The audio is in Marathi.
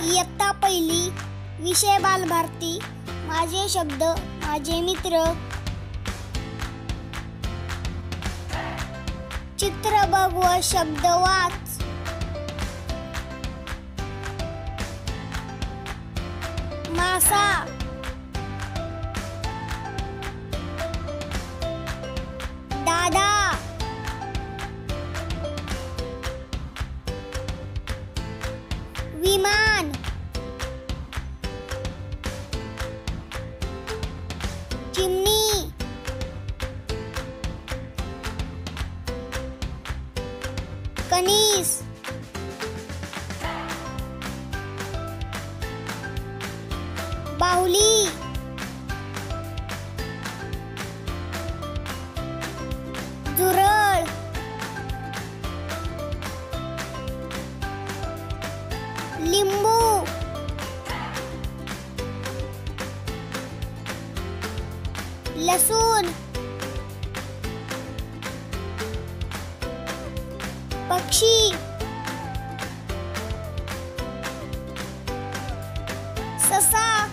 इयत्ता पहिली विषय बालभारती माझे शब्द माझे मित्र. चित्र बघ व शब्द वाच. मासा. दादा. विमान Kanis. Bahuli. jurul, Limbu. Lasun. Pakshi. Sasa.